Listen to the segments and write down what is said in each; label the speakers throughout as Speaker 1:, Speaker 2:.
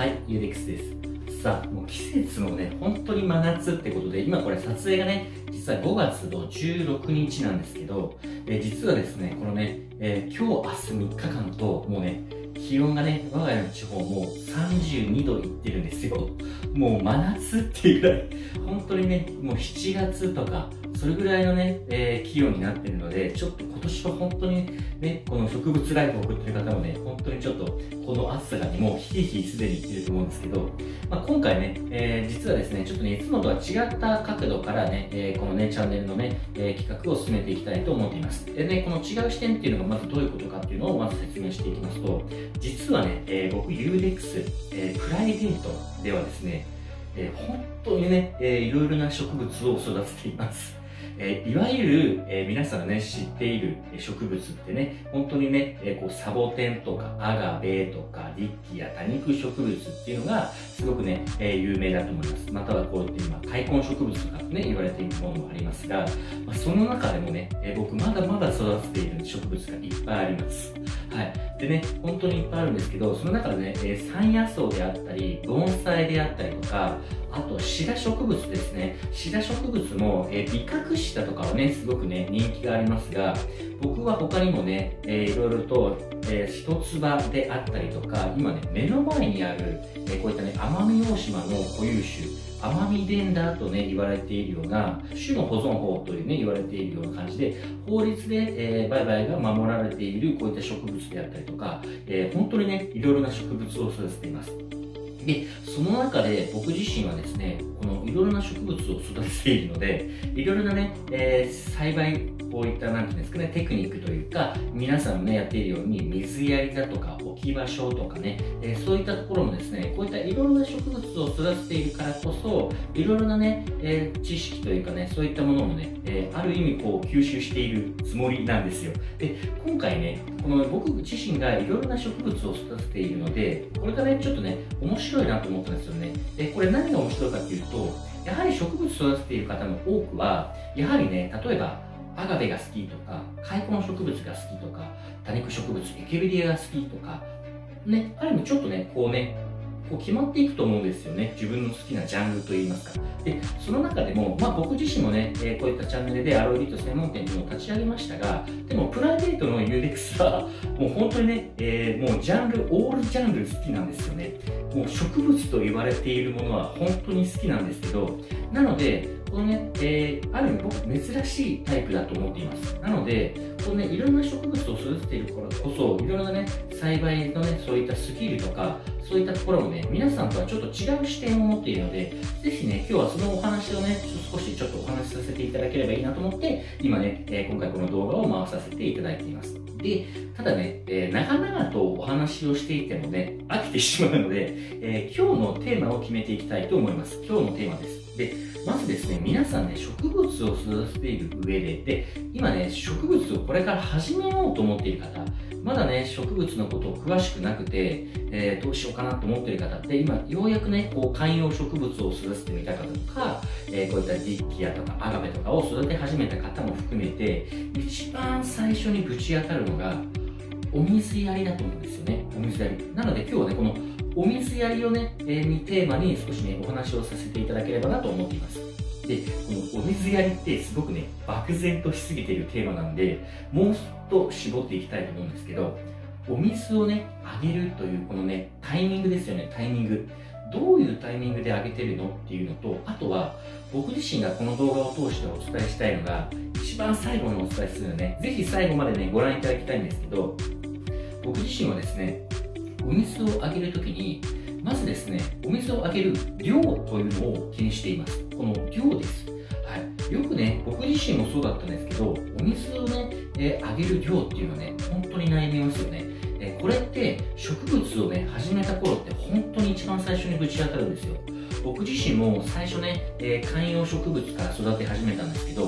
Speaker 1: はい、ゆうでくすです。さあ、もう季節もね、本当に真夏ってことで、今これ撮影がね、実は5月の16日なんですけど、え、実はですね、このね、えー、今日、明日3日間と、もうね、気温がね、我が家の地方もう32度いってるんですよ。もう真夏っていうぐらい、本当にね、もう7月とか、それぐらいのね、えー、気温になってるので、ちょっと今年は本当にね、この植物ライフを送ってる方もね、本当にちょっとこの暑さがもうひりひりすでにいってると思うんですけど、まあ、今回ね、えー、実はですね、ちょっとね、いつもとは違った角度からね、えー、このね、チャンネルのね、え企画を進めていきたいと思っています。でね、この違う視点っていうのがまずどういうことかっていうのをまず説明していきますと、実はね、え僕、ユーデックス、えプライベートではですね、え本当にね、えー、いろいろな植物を育てています。えいわゆる、え皆さんがね、知っている植物ってね、本当にね、えこうサボテンとかアガベとかディッキア、多肉植物っていうのがすごくね、え有名だと思います。またはこういって今、塊根植物とかね、言われているものもありますが、まあ、その中でもね、え僕まだまだ育てている植物がいっぱいあります。はい。でね、本当にいっぱいあるんですけど、その中でね、え山野草であったり、盆栽であったりとか、あと、シダ植物ですね。シダ植物も、えー、ビカクシダとかはね、すごくね、人気がありますが、僕は他にもね、えー、いろいろと、えー、一つ葉であったりとか、今ね、目の前にある、えー、こういったね、奄美大島の固有種、アマミデンダーとね、言われているような、種の保存法というね、言われているような感じで、法律で、えー、売買が守られているこういった植物であったりとか、えー、本当にね、いろいろな植物を育てています。で、その中で僕自身はですね、このいろいろな植物を育てているので、いろいろなね、えー、栽培、こういったなんていうんですかね、テクニックというか、皆さんもね、やっているように、水やりだとか、置き場所とかね、えー、そういったところもですね、こういったいろいろな植物を育てているからこそ、いろいろなね、えー、知識というかね、そういったものもね、えある意味こう吸収しているつもりなんですよ。で、今回ね、この僕自身がいろいろな植物を育てているので、これがね、ちょっとね、面白いなと思ったんですよね。で、これ何が面白いかっていうと、やはり植物育てている方の多くは、やはりね、例えば、アガベが好きとか、開墾植物が好きとか、多肉植物、エケベリアが好きとか、ね、ある意味ちょっとね、こうね、こう決まっていくと思うんですよね。自分の好きなジャンルといいますか。で、その中でも、まあ僕自身もね、えー、こういったチャンネルでアロエリート専門店というのを立ち上げましたが、でもプライベートの UX は、もう本当にね、えー、もうジャンル、オールジャンル好きなんですよね。もう植物と言われているものは本当に好きなんですけど、なので、このね、えー、ある意味僕珍しいタイプだと思っています。なので、このね、いろんな植物を育てているからこそ、いろいろなね、栽培のね、そういったスキルとか、そういったところもね、皆さんとはちょっと違う視点を持っているので、ぜひね、今日はそのお話をね、少しちょっとお話しさせていただければいいなと思って、今ね、え、今回この動画を回させていただいています。で、ただね、えー、長々とお話をしていてもね、飽きてしまうので、えー、今日のテーマを決めていきたいと思います。今日のテーマです。で、まずですね、皆さんね、植物を育てている上で、で、今ね、植物をこれから始めようと思っている方、まだね、植物のことを詳しくなくて、えー、どうしようかなと思っている方って、今、ようやくね、こう、観葉植物を育ててみた方とか、えー、こういったディッキアとかアガベとかを育て始めた方も含めて、一番最初にぶち当たるのが、お水やりだと思うんですよね。お水やり。なので今日はね、このお水やりをね、えー、テーマに少しね、お話をさせていただければなと思っています。で、このお水やりってすごくね、漠然としすぎているテーマなんで、もうちょっと絞っていきたいと思うんですけど、お水をね、あげるというこのね、タイミングですよね、タイミング。どういうタイミングであげてるのっていうのと、あとは、僕自身がこの動画を通してお伝えしたいのが、一番最後にお伝えするのね、ぜひ最後までね、ご覧いただきたいんですけど、僕自身はですね、お水をあげるときに、まずですね、お水をあげる量というのを気にしています。この量です。はい。よくね、僕自身もそうだったんですけど、お水をね、えー、あげる量っていうのはね、本当に悩みますよね。えー、これって植物をね、始めた頃って本当に一番最初にぶち当たるんですよ。僕自身も最初ね、えー、観葉植物から育て始めたんですけど、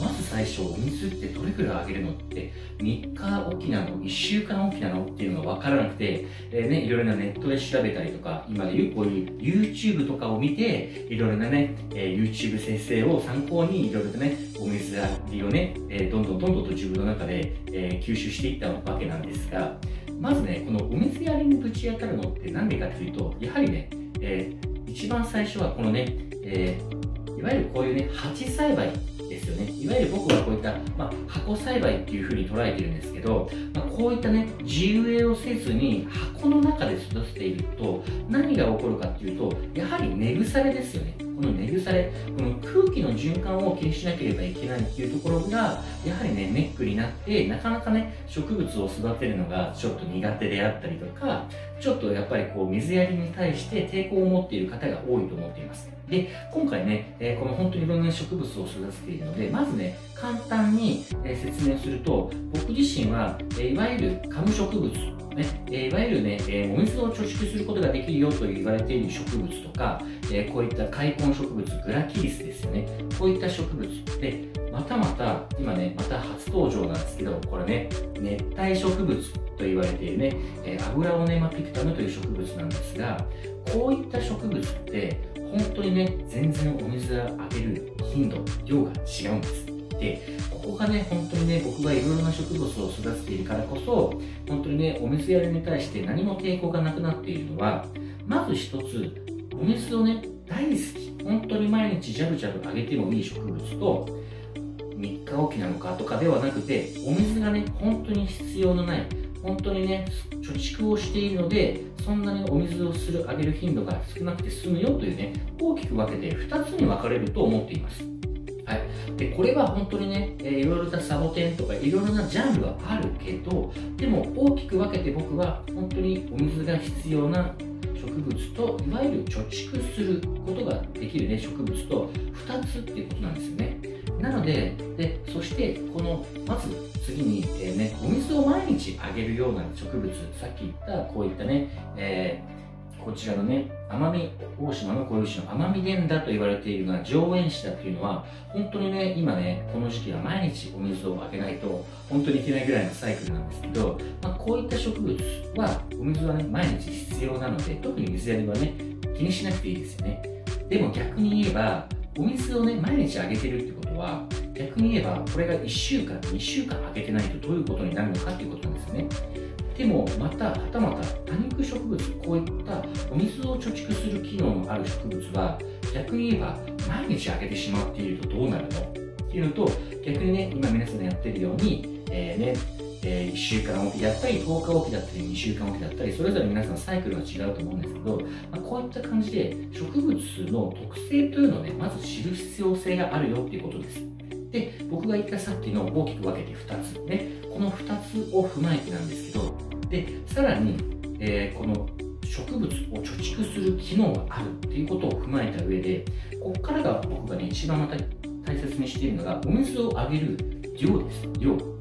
Speaker 1: まず最初、お水ってどれくらいあげるのって、3日おきなの ?1 週間おきなのっていうのが分からなくて、えー、ね、いろいろなネットで調べたりとか、今でいうこういう YouTube とかを見て、いろいろなね、えー、YouTube 先生を参考に、いろいろとね、お水やりをね、え、どんどんどんどんと自分の中で、え、吸収していったわけなんですが、まずね、このお水やりにぶち当たるのって何でかというと、やはりね、えー、一番最初はこのね、えー、いわゆるこういうね、鉢栽培ですよね。いわゆる僕はこういった、まあ、箱栽培っていうふうに捉えてるんですけど、まあ、こういったね、地植えをせずに箱の中で育てていると、何が起こるかっていうと、やはり根腐れですよね。この根腐れ、この空気の循環を気にしなければいけないっていうところが、やはりね、ネックになって、なかなかね、植物を育てるのがちょっと苦手であったりとか、ちょっとやっぱりこう、水やりに対して抵抗を持っている方が多いと思っています。で、今回ね、えー、この本当にいろんな植物を育てているので、まずね、簡単に、え説明すると、僕自身は、えいわゆるカム植物、ねえいわゆるね、えお水を貯蓄することができるよと言われている植物とか、えこういった開根植物、グラキリスですよね。こういった植物で、またまた、今ね、また初登場なんですけど、これね、熱帯植物と言われているね、えアグラオネマピクタムという植物なんですが、こういった植物って、本当にね、全然お水をあげる頻度、量が違うんです。で、ここがね、本当にね、僕がいろいろな植物を育てているからこそ、本当にね、お水やりに対して何も抵抗がなくなっているのは、まず一つ、お水をね、大好き、本当に毎日ジャブジャブあげてもいい植物と、3日おきなのかとかではなくて、お水がね、本当に必要のない、本当にね、貯蓄をしているので、そんなにお水をする、あげる頻度が少なくて済むよというね、大きく分けて2つに分かれると思っています。はい、でこれは本当にね、えー、いろいろなサボテンとかいろいろなジャンルはあるけどでも大きく分けて僕は本当にお水が必要な植物といわゆる貯蓄することができる、ね、植物と2つっていうことなんですよね。なので、でそしてこのまず次に、えー、ね、お水を毎日あげるような植物、さっき言ったこういったね、えー、こちらのね、奄美大島の固有種の奄美伝だと言われているが上演詞だっていうのは、本当にね、今ね、この時期は毎日お水をあげないと、本当にいけないぐらいのサイクルなんですけど、まあ、こういった植物は、お水はね、毎日必要なので、特に水やりはね、気にしなくていいですよね。でも逆に言えば、お水をね、毎日あげてるってことは、逆に言えば、これが1週間、2週間あげてないとどういうことになるのかっていうことなんですよね。でも、また、はたまた、多肉植物、こういったお水を貯蓄する機能のある植物は、逆に言えば、毎日あげてしまっているとどうなるの？っていうのと、逆にね、今皆さんがやってるように、えー、ね、えー、1週間おきだったり、10日おきだったり、2週間おきだったり、それぞれ皆さんサイクルが違うと思うんですけど、まあ、こういった感じで植物の特性というのをね、まず知る必要性があるよっていうことです。で、僕が言ったさっきの大きく分けて2つね、この2つを踏まえてなんですけど、で、さらに、えー、この植物を貯蓄する機能があるっていうことを踏まえた上で、ここからが僕がね、一番また大切にしているのが、お水をあげる量です。量。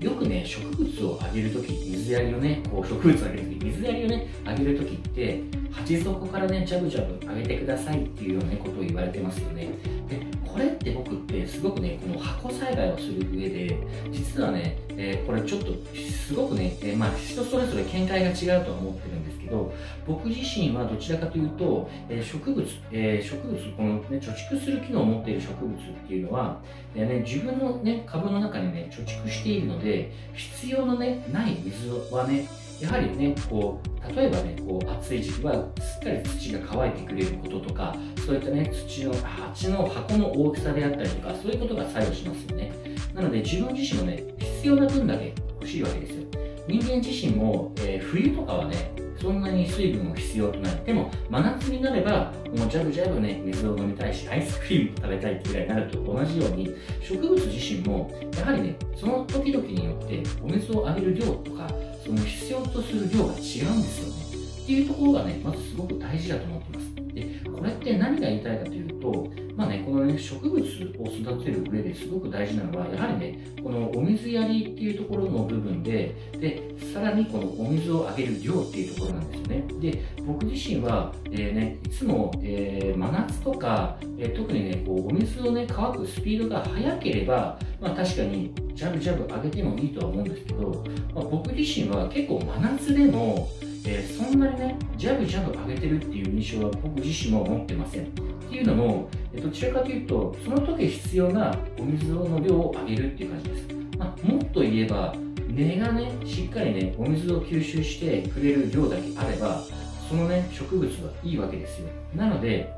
Speaker 1: よくね、植物をあげるとき、水やりをね、こう植物をあげるとき、水やりをね、あげるときって、鉢底からね、ジャブジャブあげてくださいっていうような、ことを言われてますよね。で、これって僕ってすごくね、この箱栽培をする上で、実はね、えー、これちょっとすごくね、えー、まあ人それぞれ見解が違うとは思ってるんですど、僕自身はどちらかというと、え、植物、え植物、このね、貯蓄する機能を持っている植物っていうのは、えね、自分のね、株の中にね、貯蓄しているので、必要のね、ない水はね、やはりね、こう、例えばね、こう、暑い時期はすっかり土が乾いてくれることとか、そういったね、土の、鉢の箱の大きさであったりとか、そういうことが作用しますよね。なので、自分自身もね、必要な分だけ欲しいわけですよ。人間自身も、えー、冬とかはね、そんなに水分も必要とない。でも、真夏になれば、もうジャブジャブね、水を飲みたいし、アイスクリーム食べたいっていうぐらいになると同じように、植物自身も、やはりね、その時々によってお水をあげる量とか、その必要とする量が違うんですよね。っていうところがね、まずすごく大事だと思ってます。で、これって何が言いたいかというと、まあね、このね、植物を育てる上ですごく大事なのは、やはりね、このお水やりっていうところの部分で、で、さらにこのお水をあげる量っていうところなんですよね。で、僕自身は、えー、ね、いつも、えー、真夏とか、えー、特にね、こう、お水をね、乾くスピードが速ければ、まあ確かに、ジャブジャブ上げてもいいとは思うんですけど、まあ、僕自身は結構真夏でも、えー、そんなにね、ジャブジャブ上げてるっていう印象は僕自身も持ってません。っていうのも、どちらかというと、その時必要なお水の量を上げるっていう感じです。まあ、もっと言えば、根がね、しっかりね、お水を吸収してくれる量だけあれば、そのね、植物はいいわけですよ。なので、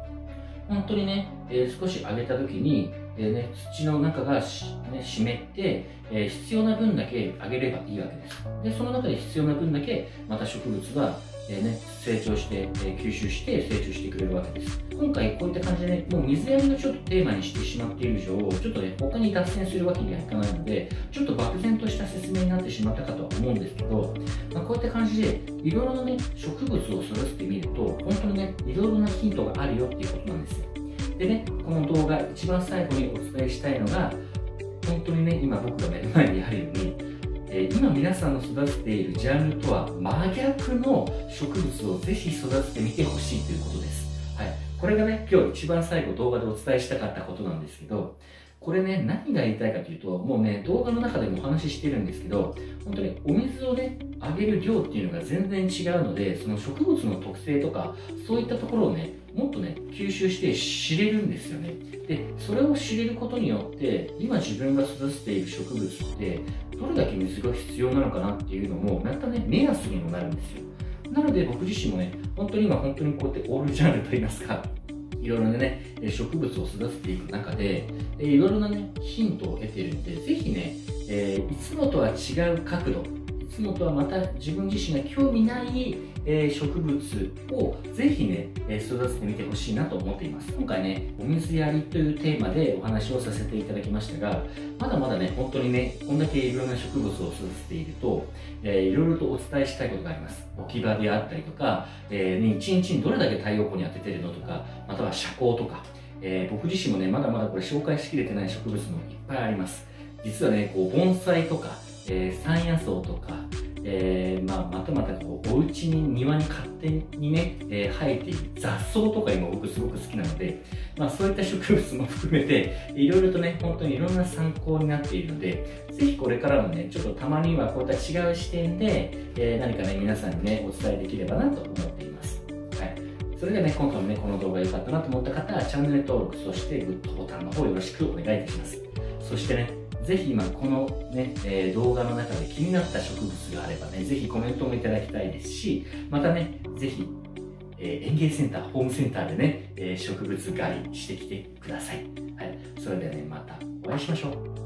Speaker 1: 本当にね、えー、少し上げた時に、えー、ね、土の中がし、ね、湿って、えー、必要な分だけ上げればいいわけです。で、その中で必要な分だけ、また植物がえーね、成長して、えー、吸収して成長してくれるわけです。今回こういった感じでね、もう水やりをちょっとテーマにしてしまっている以上、ちょっとね、他に脱線するわけにはいかないので、ちょっと漠然とした説明になってしまったかとは思うんですけど、まあ、こういった感じで、いろいろなね、植物を育ててみると、本当にね、いろいろなヒントがあるよっていうことなんですよ。でね、この動画、一番最後にお伝えしたいのが、本当にね、今僕が目の前にあるように、え今皆さんの育てているジャンルとは真逆の植物をぜひ育ててみてほしいということです。はい。これがね、今日一番最後動画でお伝えしたかったことなんですけど、これね、何が言いたいかというと、もうね、動画の中でもお話ししてるんですけど、本当にお水をね、あげる量っていうのが全然違うので、その植物の特性とか、そういったところをね、もっとね、吸収して知れるんですよね。で、それを知れることによって、今自分が育てている植物って、どれだけ水が必要なのかなっていうのも、またね、目安にもなるんですよ。なので僕自身もね、本当に今本当にこうやってオールジャンルといいますか、いろいろなね、植物を育てていく中で、いろいろなね、ヒントを得ているんで、ぜひね、えー、いつもとは違う角度、いつもとはまた自分自身が興味ないえー、植物をぜひね、え育ててみてほしいなと思っています。今回ね、お水やりというテーマでお話をさせていただきましたが、まだまだね、本当にね、こんだけいろんな植物を育てていると、えー、いろいろとお伝えしたいことがあります。置き場であったりとか、えー、一日にどれだけ太陽光に当ててるのとか、または遮光とか、えー、僕自身もね、まだまだこれ紹介しきれてない植物もいっぱいあります。実はね、こう、盆栽とか、えー、山野草とか、えー、まあ、またまたこうお家に庭に勝手にね、えー、生えている雑草とか今僕すごく好きなので、まあ、そういった植物も含めていろいろとね本当にいろんな参考になっているのでぜひこれからもねちょっとたまにはこういった違う視点で、えー、何かね皆さんにねお伝えできればなと思っています。はい。それではね今回もねこの動画良かったなと思った方はチャンネル登録そしてグッドボタンの方よろしくお願いいたします。そしてねぜひ今このね、えー、動画の中で気になった植物があればね、ぜひコメントもいただきたいですし、またね、ぜひ、えー、園芸センター、ホームセンターでね、えー、植物狩りしてきてください。はい。それではね、またお会いしましょう。